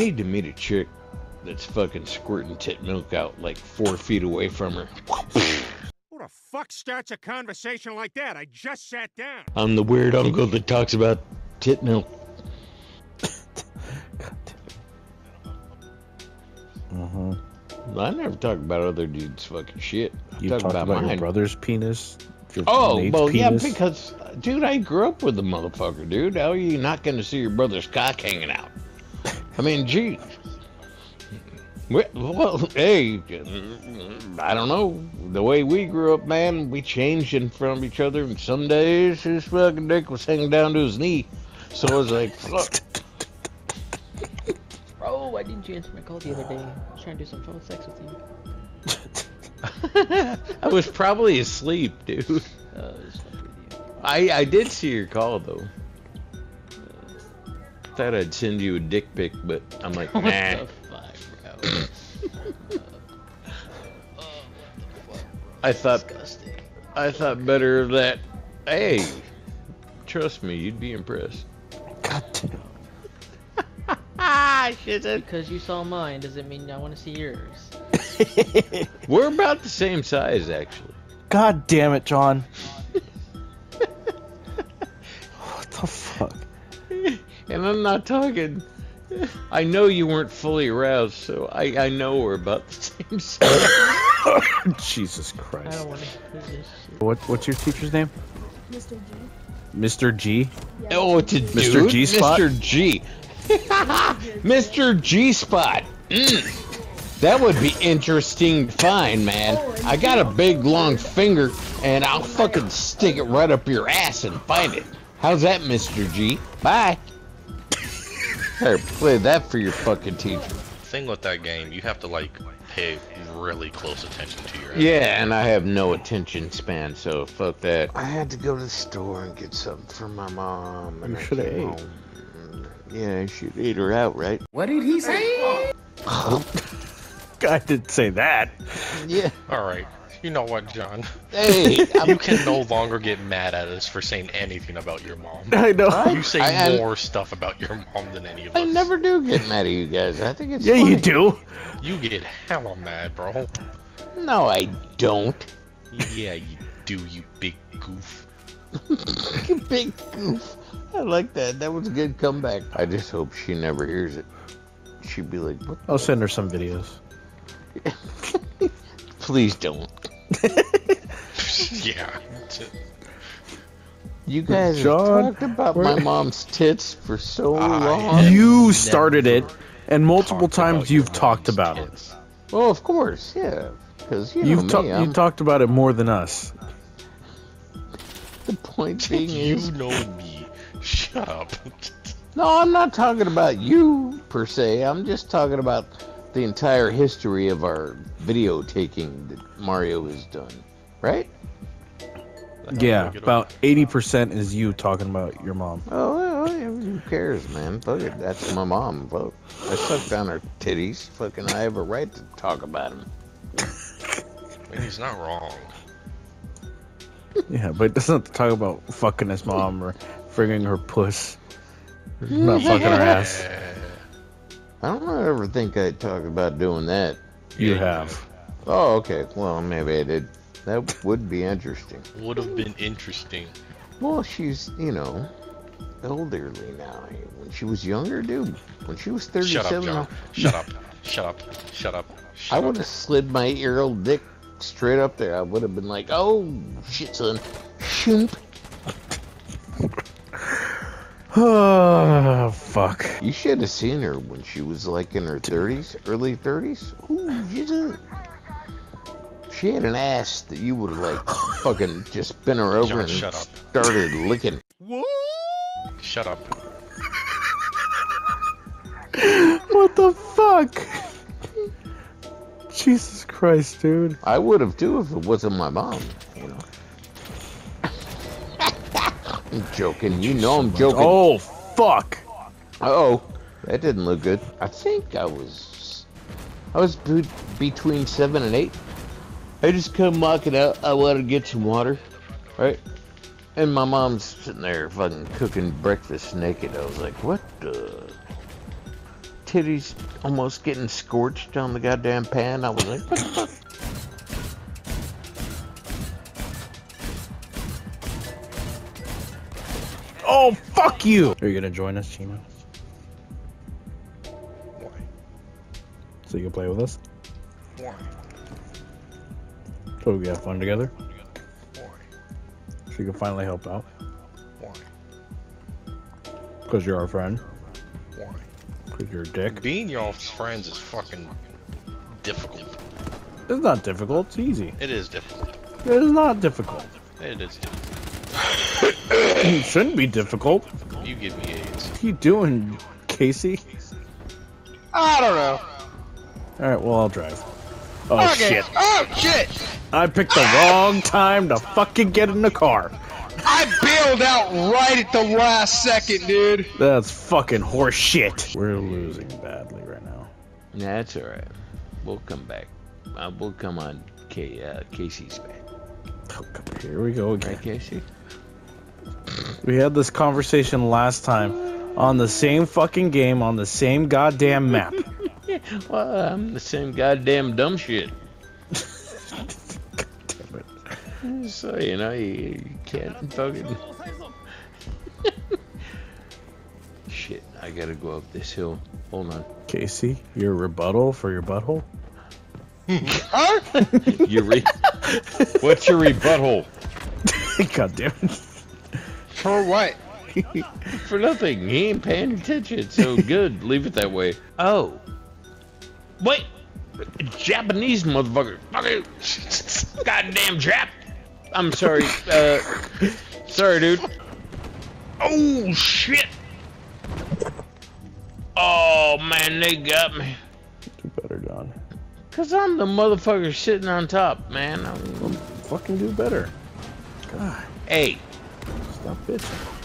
need to meet a chick that's fucking squirting tit milk out like four feet away from her. Who the fuck starts a conversation like that? I just sat down. I'm the weird uncle that talks about tit milk. Uh-huh. I never talk about other dudes' fucking shit. I You talk talked about, about, your brother's penis. Your Oh, mate's well, yeah, because, dude, I grew up with the motherfucker, dude. How are you not going to see your brother's cock hanging out? I mean, gee. Well, well, hey, I don't know. The way we grew up, man, we changed in front of each other, and some days his fucking dick was hanging down to his knee. So I was like, fuck. Bro, why didn't you answer my call the other day? I was trying to do some phone sex with you. I was probably asleep, dude. Uh, just fuck with you. I, I did see your call, though. Thought I'd send you a dick pic, but I'm like, What nah. the fuck, bro? oh, what the fuck, bro? I thought Disgusting. I thought better of that. Hey, trust me, you'd be impressed. God damn. Ah. Because you saw mine doesn't mean I want to see yours. We're about the same size, actually. God damn it, John. what the fuck? And I'm not talking. I know you weren't fully aroused, so I, I know we're about the same size. Jesus I Christ. don't want to hear this. What what's your teacher's name? Mr. G. Mr. G. oh, it's a Mr. dude? G-spot? Mr. G. Mr. G Spot. Mm. That would be interesting to find, man. I got a big long finger, and I'll fucking stick it right up your ass and find it. How's that, Mr. G? Bye. Here, play that for your fucking teacher. thing with that game, you have to like pay really close attention to your. Yeah, and I have no attention span, so fuck that. I had to go to the store and get something for my mom. And You I shoulda came ate. home. Yeah, I should eat her out, right? What did he say? I didn't say that. Yeah. All right. You know what, John? Hey, You I'm, can no longer get mad at us for saying anything about your mom. I know. You say I- I- more stuff about your mom than any of us. I never do get mad at you guys. I think it's Yeah, you do. You get hella mad, bro. No, I don't. Yeah, you do, you big goof. You big goof. I like that. That was a good comeback. I just hope she never hears it. She'd be like, "What? I'll send her some videos. Please don't." yeah. You guys John, talked about my mom's tits for so I long. You started it, and multiple times you've talked mom's about it. tits. Well, of course, yeah. Because you you've me, ta- I'm, you talked about it more than us. the point being You is, know me. Shut up. no, I'm not talking about you per se. I'm just talking about the entire history of our video taking that Mario has done, right? Yeah, Look it up. about eighty percent is you talking about your mom. Oh, well, who cares, man? Fuck it, that's my mom. Fuck. I suck down her titties. Fucking, I have a right to talk about him. I mean, he's not wrong. Yeah, but it doesn't have to talk about fucking his mom or frigging her puss. Not fucking her ass. I don't ever think I'd talk about doing that. You have. Oh, okay. Well, maybe I did. That would be interesting. Would have been interesting. Well, she's, you know, elderly now. When she was younger, dude, when she was 37... Shut up, John. Uh, Shut up. Shut up. Shut up. Shut I would have slid my eight-year-old dick straight up there. I would have been like, oh, shit, son. Shoomp. Oh, fuck. You should have seen her when she was like in her 30s, early 30s. Ooh, she's a... She had an ass that you would have like fucking just bent her over John, and shut up. started licking. Shut up. What the fuck? Jesus Christ, dude. I would have too if it wasn't my mom. You know. I'm joking. You know I'm joking. Oh, fuck. oh, that didn't look good. I think I was, I was between seven and eight. I just come walking out. I wanted to get some water, right? And my mom's sitting there fucking cooking breakfast naked. I was like, what the? titties almost getting scorched on the goddamn pan. I was like, what the fuck? Oh, fuck you! Are you gonna join us, Chino? Why? So you can play with us? Why? So we have fun together? Why? So you can finally help out? Because you're our friend? Why? Because you're a dick? Being y'all's friends is fucking difficult. It's not difficult, it's easy. It is difficult. It is not difficult. It is difficult. It shouldn't be difficult. You give me AIDS. What are you doing, Casey? I don't know. Alright, well, I'll drive. Oh, okay. shit. Oh shit! I picked the wrong time to fucking get in the car. I bailed out right at the last second, dude. That's fucking horse shit. We're losing badly right now. That's all right. We'll come back. Uh, we'll come on K, uh, Casey's back. Oh, God, Here we go again. Right, Casey? We had this conversation last time on the same fucking game on the same goddamn map. Well, I'm the same goddamn dumb shit. Damn it. So, you know, you, you can't fucking. shit, I gotta go up this hill. Hold on. Casey, your rebuttal for your butthole? Huh? You re- What's your rebuttal? God damn it. For what? For nothing. He ain't paying attention. So good. Leave it that way. Oh. Wait. Japanese motherfucker. Fucking goddamn Jap. I'm sorry. Uh, sorry, dude. Oh shit. Oh man, they got me. Do better, John. Cause I'm the motherfucker sitting on top, man. I'm, Fucking do better. God, hey, stop bitching.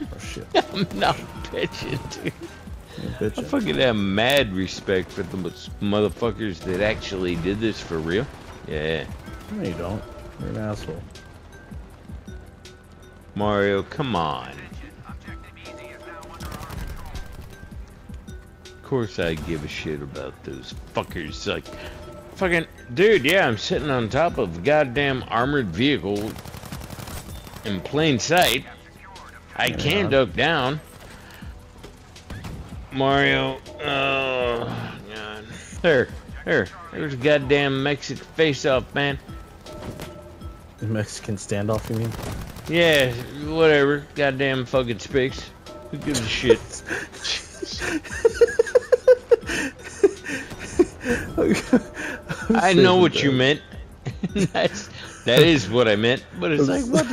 Oh shit. I'm not bitching, dude. I fucking have mad respect for the motherfuckers that actually did this for real. Yeah. No, you don't. You're an asshole. Mario, come on. Of course I give a shit about those fuckers. Like, fucking, dude, yeah, I'm sitting on top of a goddamn armored vehicle in plain sight. I can't duck down. Mario, oh, God. There, there, there's a goddamn Mexican face off, man. The Mexican standoff, you mean? Yeah, whatever. Goddamn fucking space. Who gives a shit? I know what you meant. That's that is what I meant. But it's like what